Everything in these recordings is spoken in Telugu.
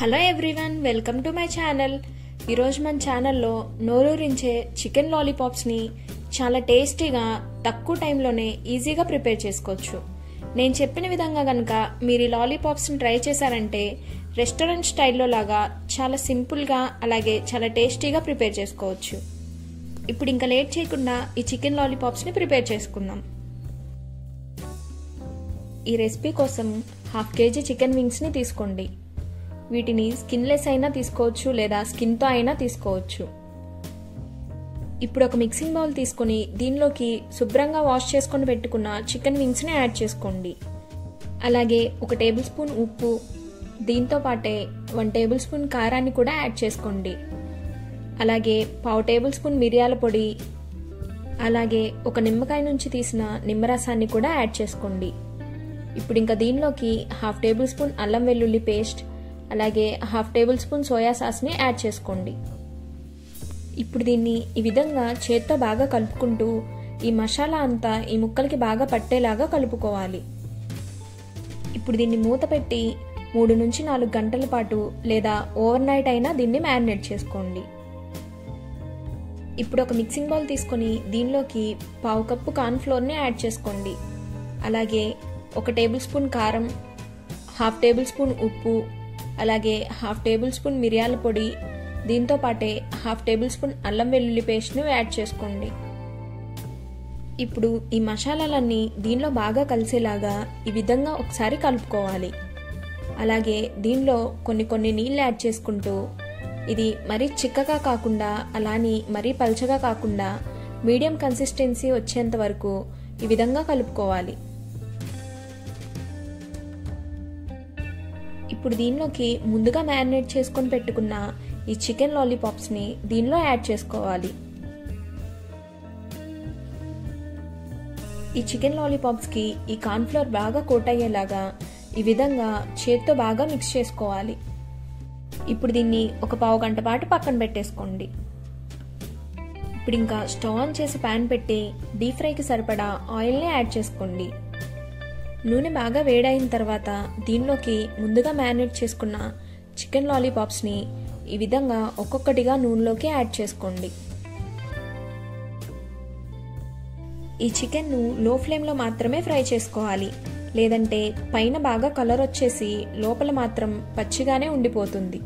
Hello everyone welcome to my channel ఈరోజు మన ఛానల్లో నోరూరించే చికెన్ లాలీపాప్స్ని చాలా టేస్టీగా తక్కువ టైంలోనే ఈజీగా ప్రిపేర్ చేసుకోవచ్చు. నేను చెప్పిన విధంగా కనుక మీరు ఈ లాలీపాప్స్ని ట్రై చేశారంటే రెస్టారెంట్ స్టైల్లో లాగా చాలా సింపుల్గా అలాగే చాలా టేస్టీగా ప్రిపేర్ చేసుకోవచ్చు. ఇప్పుడు ఇంకా లేట్ చేయకుండా ఈ చికెన్ లాలీపాప్స్ని ప్రిపేర్ చేసుకుందాం. ఈ రెసిపీ కోసం హాఫ్ కేజీ చికెన్ వింగ్స్ని తీసుకోండి. వీటిని స్కిన్లెస్ అయినా తీసుకోవచ్చు లేదా స్కిన్తో అయినా తీసుకోవచ్చు. ఇప్పుడు ఒక మిక్సింగ్ బౌల్ తీసుకొని దీనిలోకి శుభ్రంగా వాష్ చేసుకొని పెట్టుకున్న చికెన్ వింగ్స్ని యాడ్ చేసుకోండి. అలాగే ఒక టేబుల్ స్పూన్ ఉప్పు దీంతో పాటే వన్ టేబుల్ స్పూన్ కారాన్ని కూడా యాడ్ చేసుకోండి. అలాగే పావు టేబుల్ స్పూన్ మిరియాల పొడి అలాగే ఒక నిమ్మకాయ నుంచి తీసిన నిమ్మరసాన్ని కూడా యాడ్ చేసుకోండి. ఇప్పుడు ఇంకా దీనిలోకి హాఫ్ టేబుల్ స్పూన్ అల్లం వెల్లుల్లి పేస్ట్ అలాగే హాఫ్ టేబుల్ స్పూన్ సోయా సాస్ని యాడ్ చేసుకోండి. ఇప్పుడు దీన్ని ఈ విధంగా చేత్తో బాగా కలుపుకుంటూ ఈ మసాలా అంతా ఈ ముక్కలకి బాగా పట్టేలాగా కలుపుకోవాలి. ఇప్పుడు దీన్ని మూత పెట్టి మూడు నుంచి నాలుగు గంటల పాటు లేదా ఓవర్ నైట్ అయినా దీన్ని మ్యారినేట్ చేసుకోండి. ఇప్పుడు ఒక మిక్సింగ్ బౌల్ తీసుకొని దీనిలోకి పావు కప్పు కార్న్ఫ్లోర్ని యాడ్ చేసుకోండి. అలాగే ఒక టేబుల్ స్పూన్ కారం హాఫ్ టేబుల్ స్పూన్ ఉప్పు అలాగే హాఫ్ టేబుల్ స్పూన్ మిరియాల పొడి దీంతో పాటే హాఫ్ టేబుల్ స్పూన్ అల్లం వెల్లుల్లి పేస్ట్ను యాడ్ చేసుకోండి. ఇప్పుడు ఈ మసాలాలన్నీ దీనిలో బాగా కలిసేలాగా ఈ విధంగా ఒకసారి కలుపుకోవాలి. అలాగే దీనిలో కొన్ని కొన్ని నీళ్ళు యాడ్ చేసుకుంటూ ఇది మరీ చిక్కగా కాకుండా అలాని మరీ పల్చగా కాకుండా మీడియం కన్సిస్టెన్సీ వచ్చేంత వరకు ఈ విధంగా కలుపుకోవాలి. ఇప్పుడు దీనిలోకి ముందుగా మ్యారినేట్ చేసుకొని పెట్టుకున్న ఈ చికెన్ లాలీపాప్స్ని దీనిలో యాడ్ చేసుకోవాలి. ఈ చికెన్ లాలీపాప్స్కి ఈ కార్న్ఫ్లవర్ బాగా కోట్ అయ్యేలాగా ఈ విధంగా చేత్తో బాగా మిక్స్ చేసుకోవాలి. ఇప్పుడు దీన్ని ఒక పావు గంట పాటు పక్కన పెట్టేసుకోండి. ఇప్పుడు ఇంకా స్టవ్ ఆన్ చేసి ప్యాన్ పెట్టి డీప్ ఫ్రైకి సరిపడా ఆయిల్ని యాడ్ చేసుకోండి. నూనె బాగా వేడైన తర్వాత దీనిలోకి ముందుగా మ్యారినేట్ చేసుకున్న చికెన్ లాలీపాప్స్ని ఈ విధంగా ఒక్కొక్కటిగా నూనెలోకి యాడ్ చేసుకోండి. ఈ చికెన్ను లో ఫ్లేమ్లో మాత్రమే ఫ్రై చేసుకోవాలి. లేదంటే పైన బాగా కలర్ వచ్చేసి లోపల మాత్రం పచ్చిగానే ఉండిపోతుంది.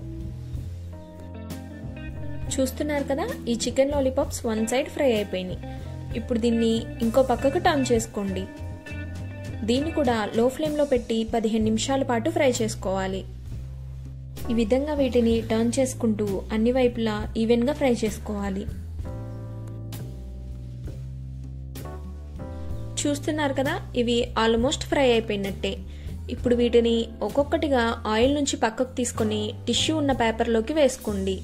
చూస్తున్నారు కదా ఈ chicken lollipops one side fry అయిపోయినాయి. ఇప్పుడు దీన్ని ఇంకో పక్కకు టర్న్ చేసుకోండి. దీన్ని కూడా లో ఫ్లేమ్లో పెట్టి పదిహేను నిమిషాల పాటు ఫ్రై చేసుకోవాలి. ఈ విధంగా వీటిని టర్న్ చేసుకుంటూ అన్ని వైపులా ఈవెన్గా ఫ్రై చేసుకోవాలి. చూస్తున్నారు కదా ఇవి ఆల్మోస్ట్ ఫ్రై అయిపోయినట్టే. ఇప్పుడు వీటిని ఒక్కొక్కటిగా ఆయిల్ నుంచి పక్కకు తీసుకొని టిష్యూ ఉన్న పేపర్లోకి వేసుకోండి.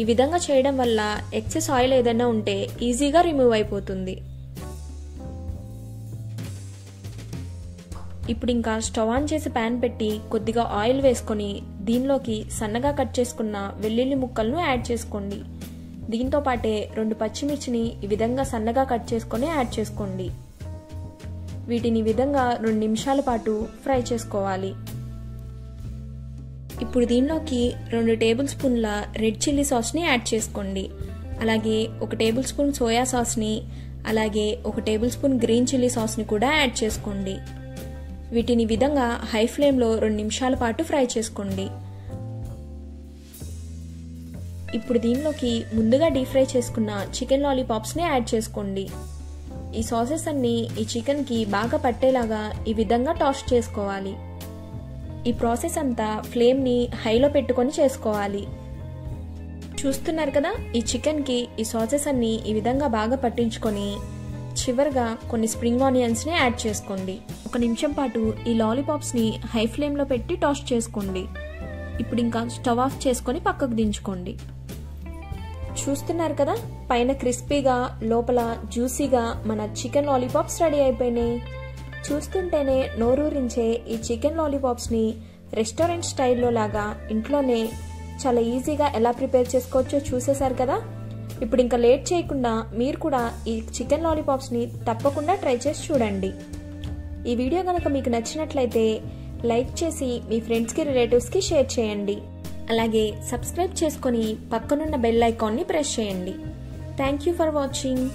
ఈ విధంగా చేయడం వల్ల ఎక్సెస్ ఆయిల్ ఏదైనా ఉంటే ఈజీగా రిమూవ్ అయిపోతుంది. ఇప్పుడు ఇంకా స్టవ్ ఆన్ చేసి ప్యాన్ పెట్టి కొద్దిగా ఆయిల్ వేసుకొని దీనిలోకి సన్నగా కట్ చేసుకున్న వెల్లుల్లి ముక్కలను యాడ్ చేసుకోండి. దీంతో పాటే రెండు పచ్చిమిర్చిని ఈ విధంగా సన్నగా కట్ చేసుకొని యాడ్ చేసుకోండి. వీటిని విధంగా రెండు నిమిషాల పాటు ఫ్రై చేసుకోవాలి. ఇప్పుడు దీనిలోకి రెండు టేబుల్ స్పూన్ల రెడ్ చిల్లీ సాస్ని యాడ్ చేసుకోండి. అలాగే ఒక టేబుల్ స్పూన్ సోయా సాస్ని అలాగే ఒక టేబుల్ స్పూన్ గ్రీన్ చిల్లీ సాస్ని కూడా యాడ్ చేసుకోండి. వీటిని విధంగా హై ఫ్లేమ్లో రెండు నిమిషాల పాటు ఫ్రై చేసుకోండి. ఇప్పుడు దీనిలోకి ముందుగా డీప్ ఫ్రై చేసుకున్న చికెన్ లాలీపాప్స్ని యాడ్ చేసుకోండి. ఈ సాసెస్ అన్ని ఈ చికెన్కి బాగా పట్టేలాగా ఈ విధంగా టాస్ట్ చేసుకోవాలి. ఈ ప్రాసెస్ అంతా ఫ్లేమ్ని హైలో పెట్టుకొని చేసుకోవాలి. చూస్తున్నారు కదా ఈ చికెన్కి ఈ సాసెస్ అన్ని ఈ విధంగా బాగా పట్టించుకొని చివరిగా కొన్ని స్ప్రింగ్ ఆనియన్స్ని యాడ్ చేసుకోండి. ఒక నిమిషం పాటు ఈ లాలీపాప్స్ని హై ఫ్లేమ్లో పెట్టి టాస్ట్ చేసుకోండి. ఇప్పుడు ఇంకా స్టవ్ ఆఫ్ చేసుకొని పక్కకు దించుకోండి. చూస్తున్నారు కదా? పైన క్రిస్పీగా లోపల జ్యూసీగా మన చికెన్ లాలీపాప్స్ రెడీ అయిపోయినాయి. చూస్తుంటేనే నోరూరించే ఈ చికెన్ లాలీపాప్స్ని రెస్టారెంట్ స్టైల్లో లాగా ఇంట్లోనే చాలా ఈజీగా ఎలా ప్రిపేర్ చేసుకోవచ్చో చూసేశారు కదా? ఇప్పుడు ఇంకా లేట్ చేయకుండా మీరు కూడా ఈ చికెన్ లాలీపాప్స్ని తప్పకుండా ట్రై చేసి చూడండి. ఈ వీడియో కనుక మీకు నచ్చినట్లయితే లైక్ చేసి మీ ఫ్రెండ్స్కి రిలేటివ్స్కి షేర్ చేయండి. అలాగే సబ్స్క్రైబ్ చేసుకొని పక్కనున్న బెల్ ఐకాన్ని ప్రెస్ చేయండి. Thank you for watching.